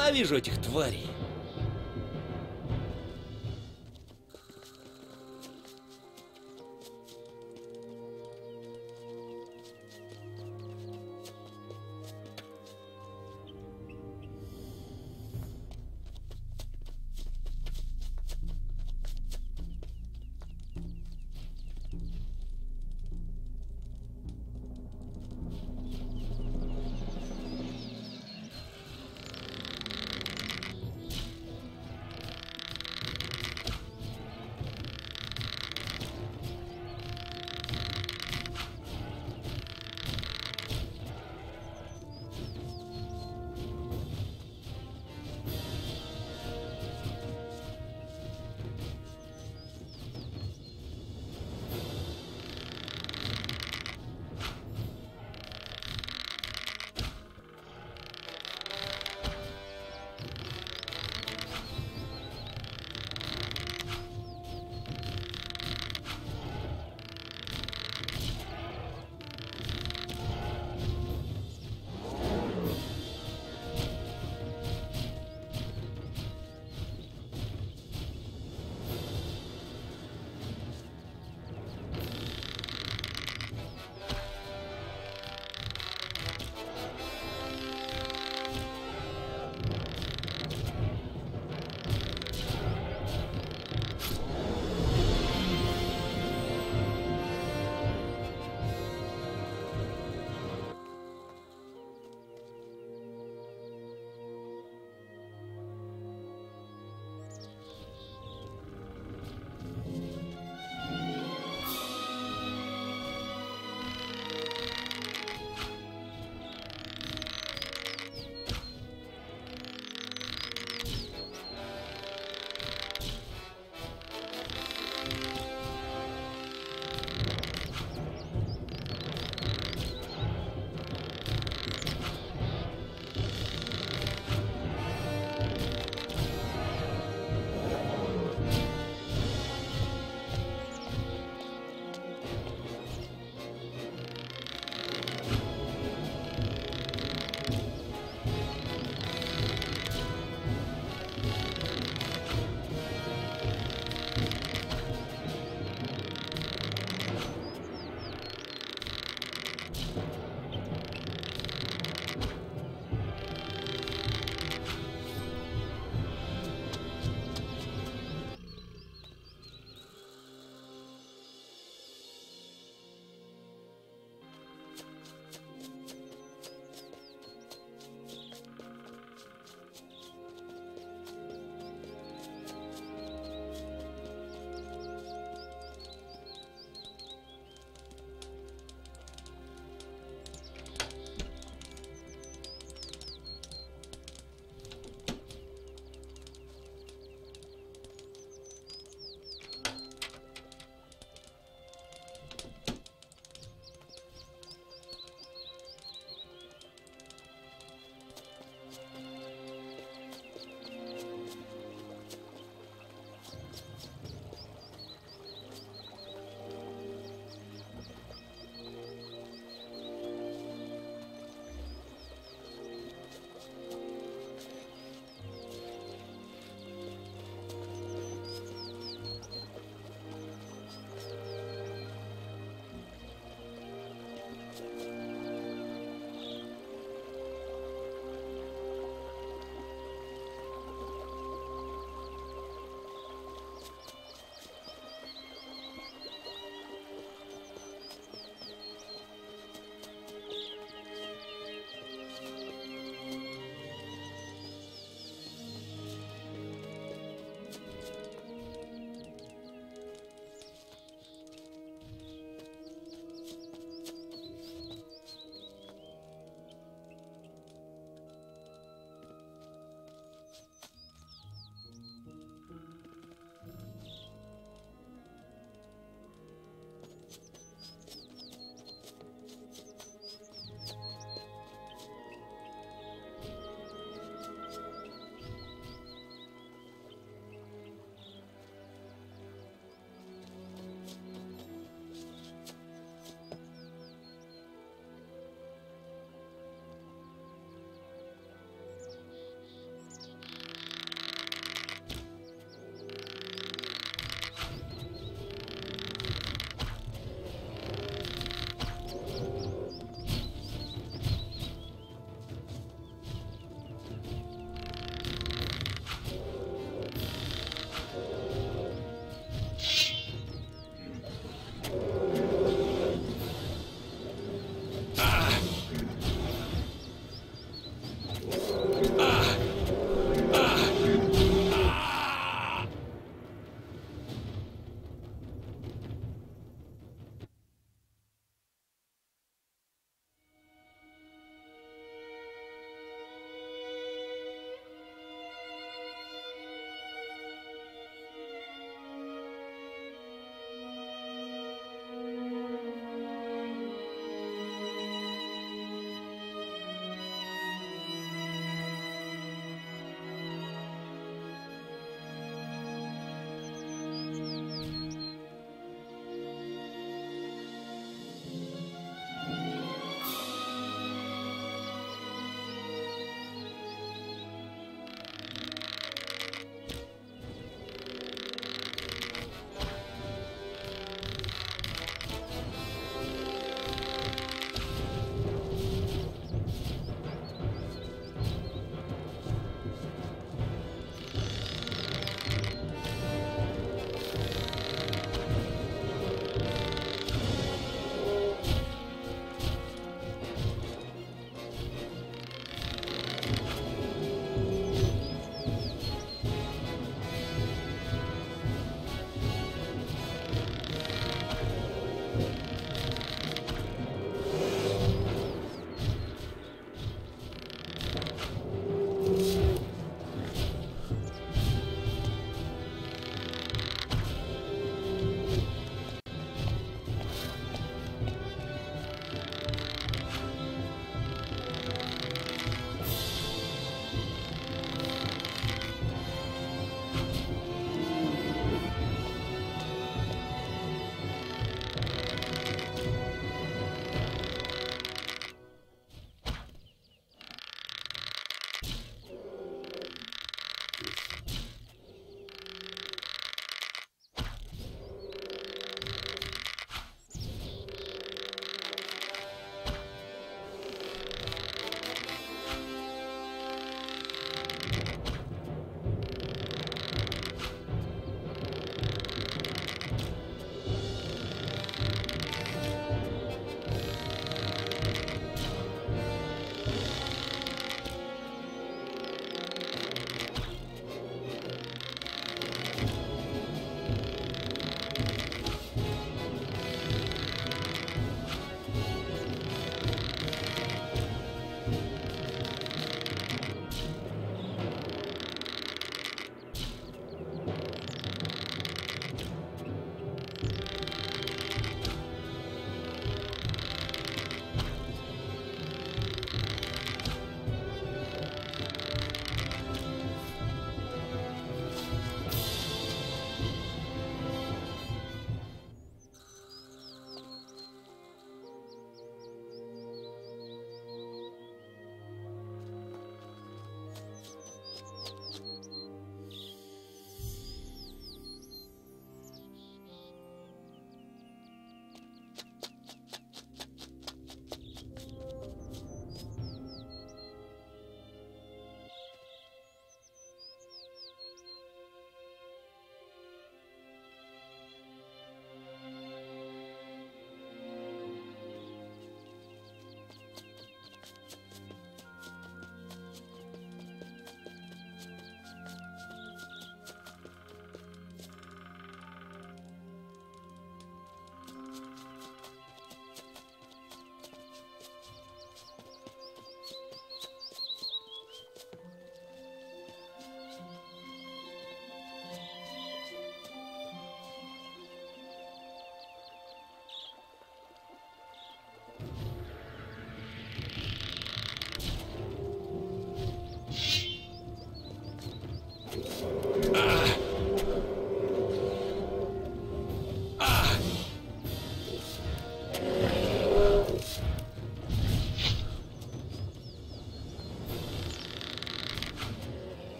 Ненавижу этих тварей.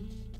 Mm-hmm.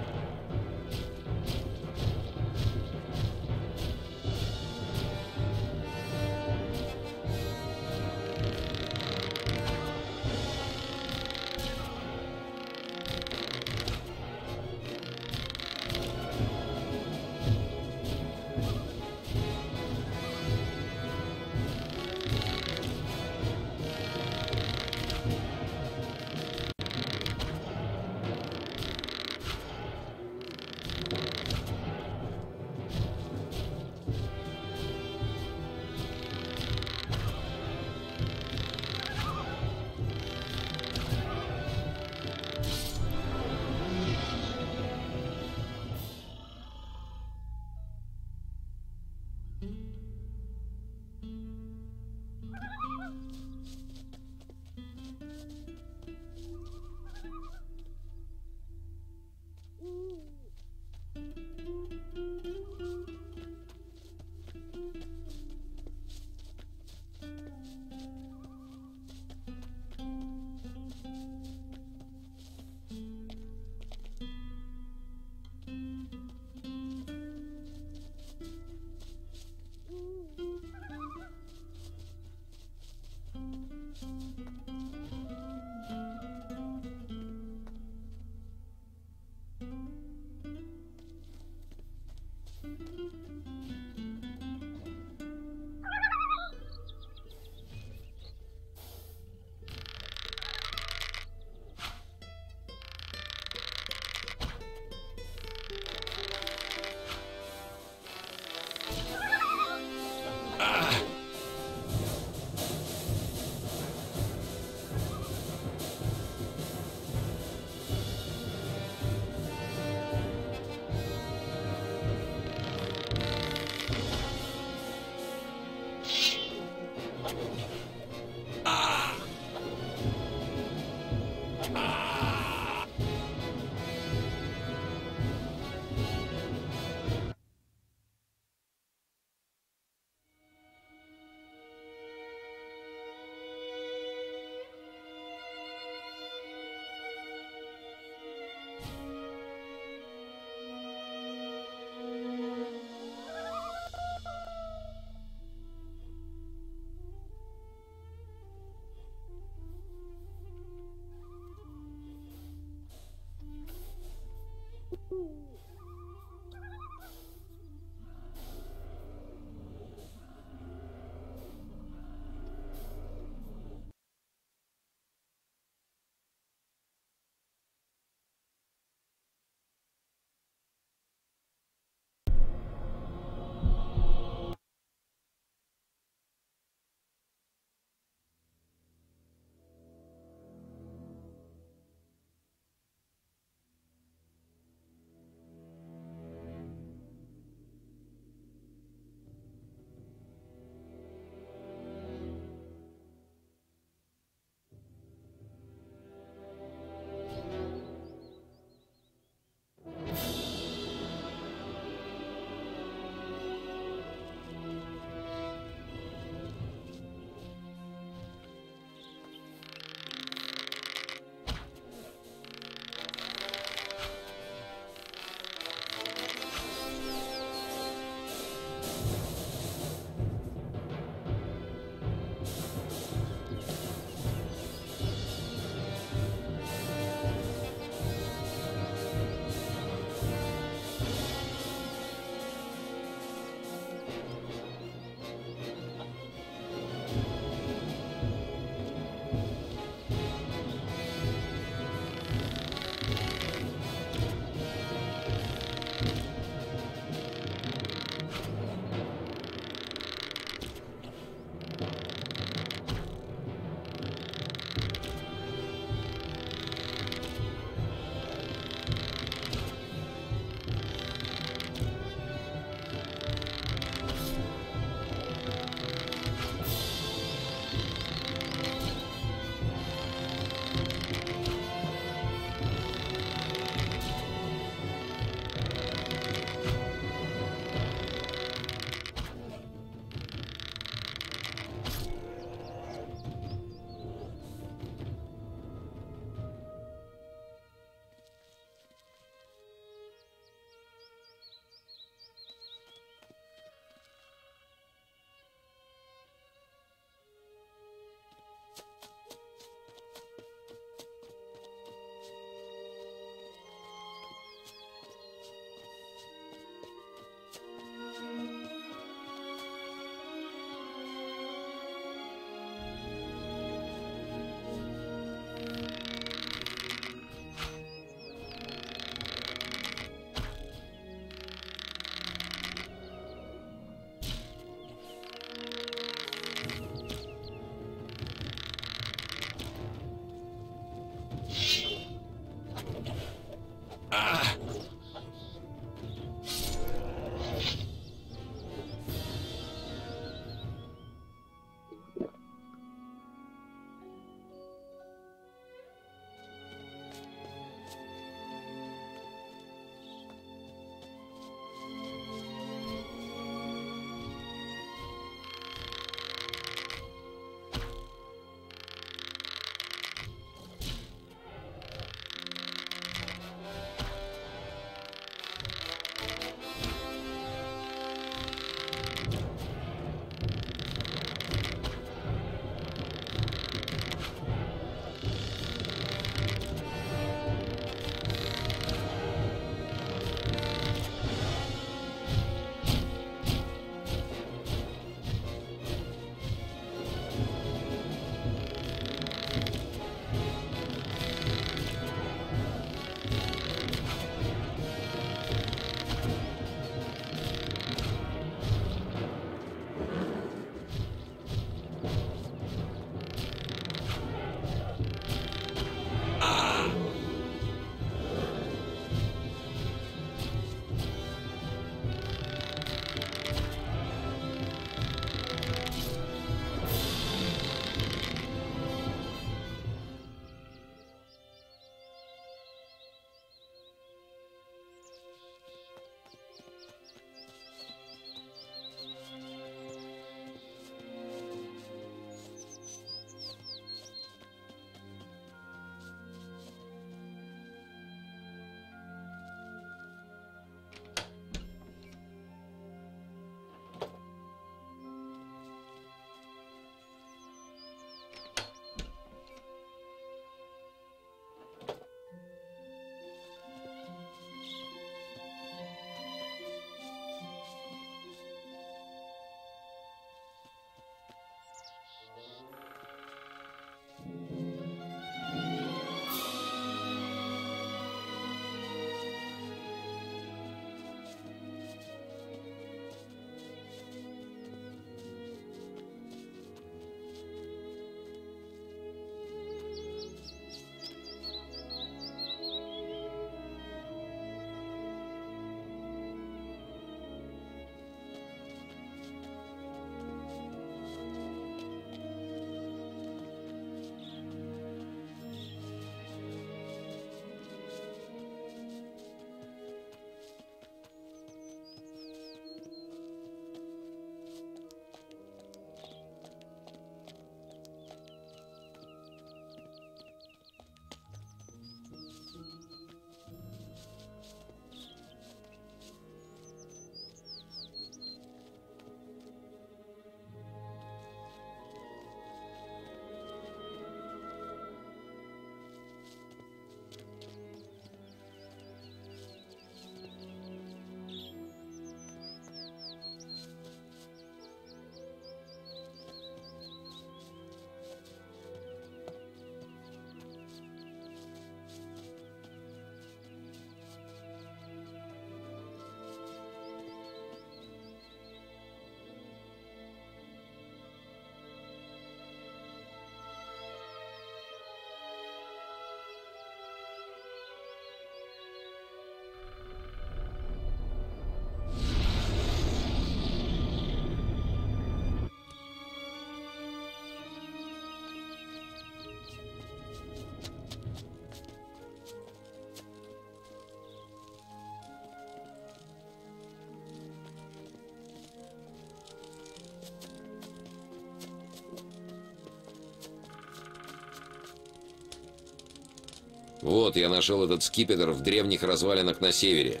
Вот, я нашел этот скипетр в древних развалинах на севере.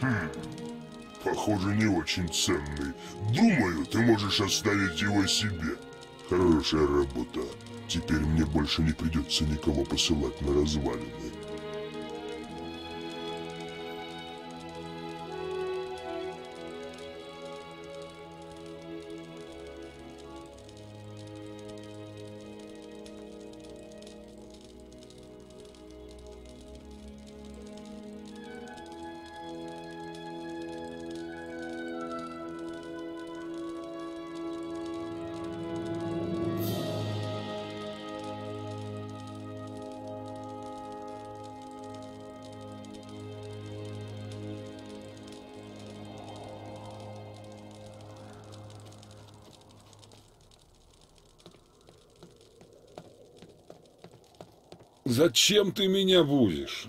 Хм, похоже, не очень ценный. Думаю, ты можешь оставить его себе. Хорошая работа. Теперь мне больше не придется никого посылать на развалины. Зачем ты меня будешь?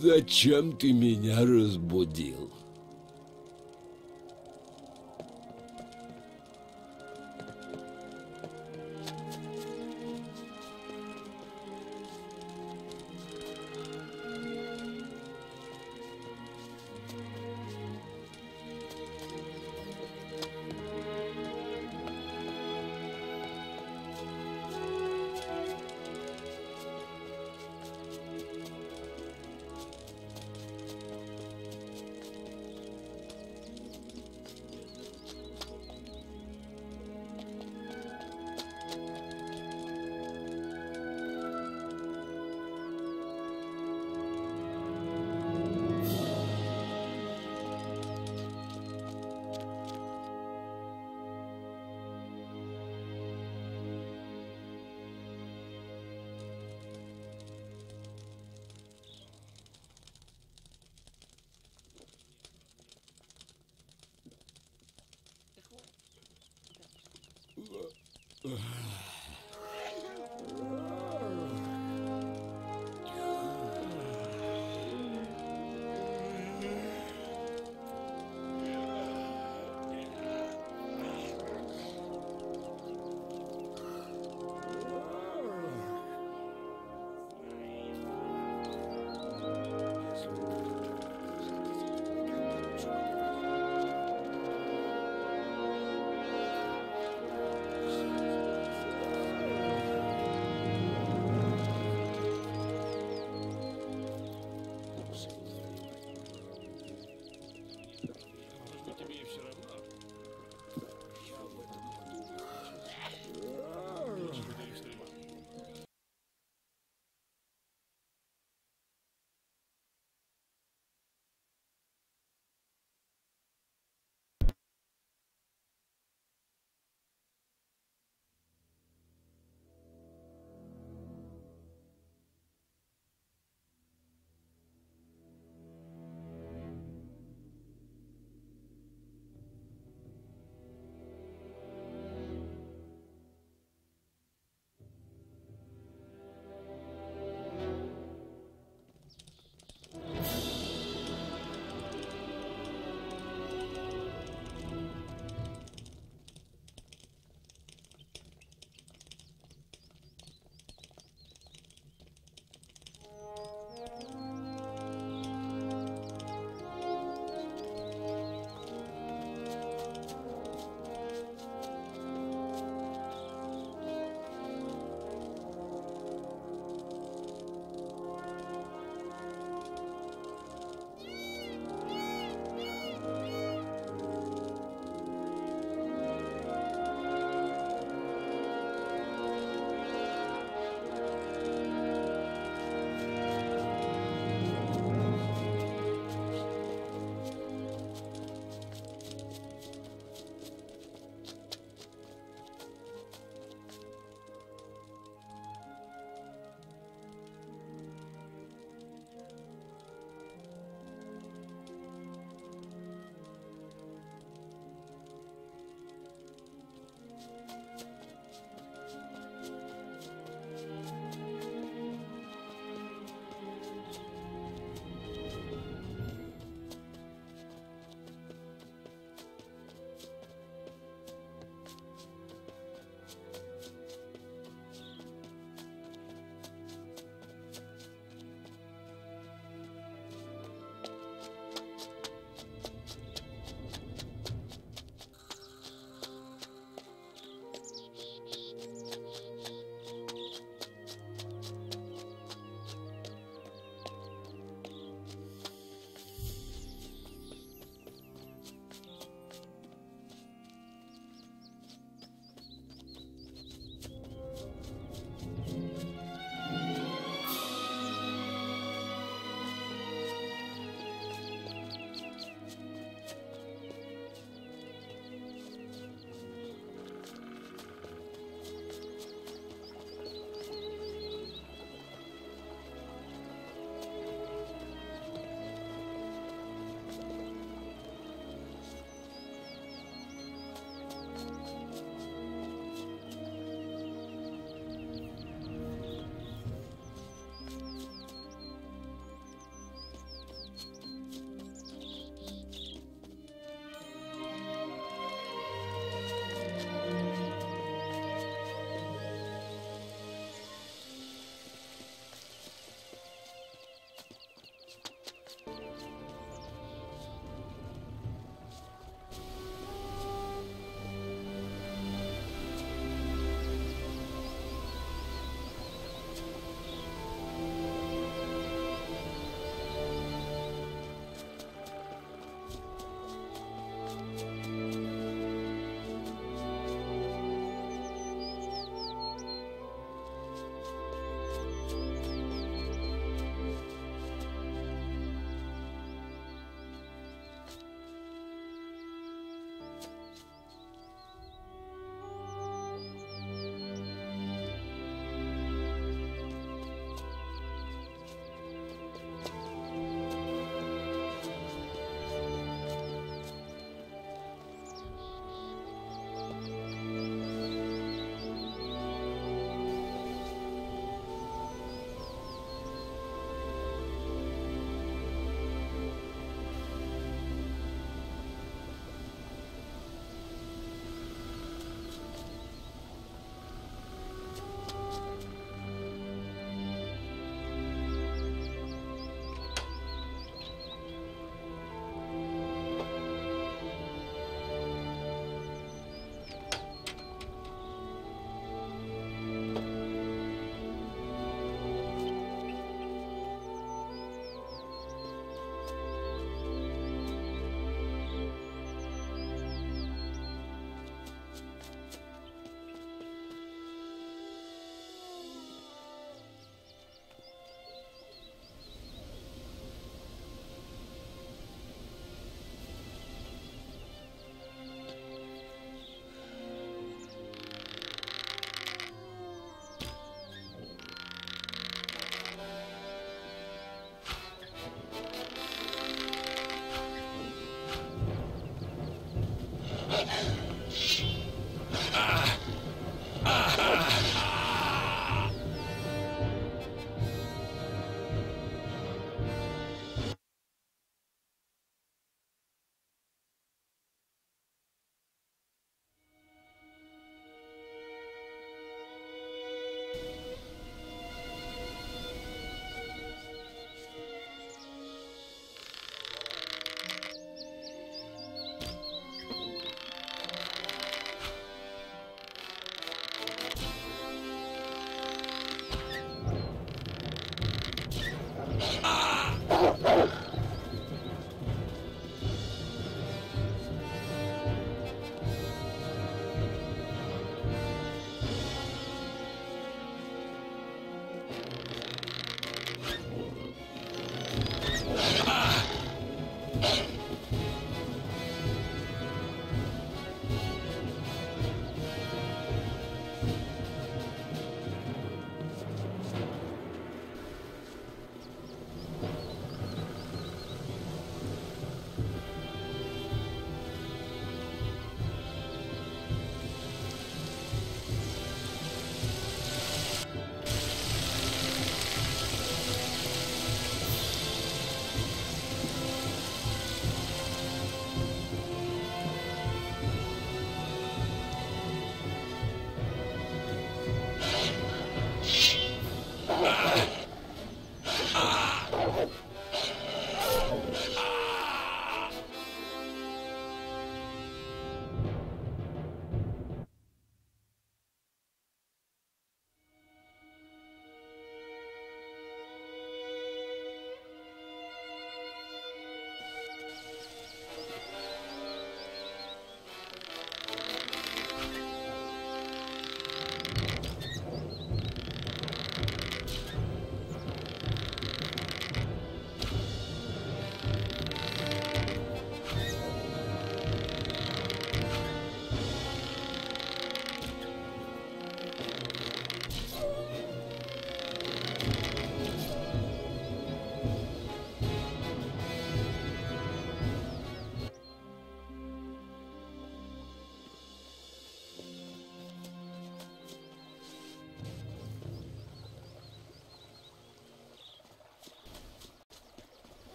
Зачем ты меня разбудил?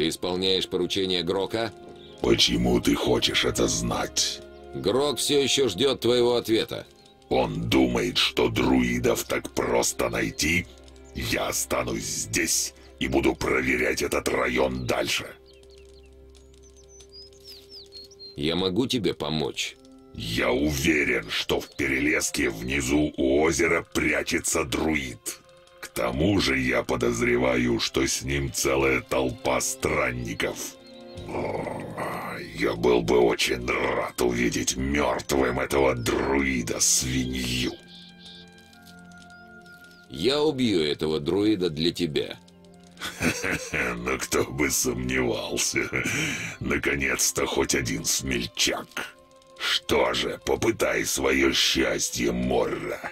Ты исполняешь поручение Грока? Почему ты хочешь это знать? Грок все еще ждет твоего ответа. Он думает, что друидов так просто найти? Я останусь здесь и буду проверять этот район дальше. Я могу тебе помочь. Я уверен, что в перелеске внизу у озера прячется друид. К тому же я подозреваю, что с ним целая толпа странников. Я был бы очень рад увидеть мертвым этого друида-свинью. Я убью этого друида для тебя. Ну кто бы сомневался. Наконец-то хоть один смельчак. Что же, попытай свое счастье, Морра.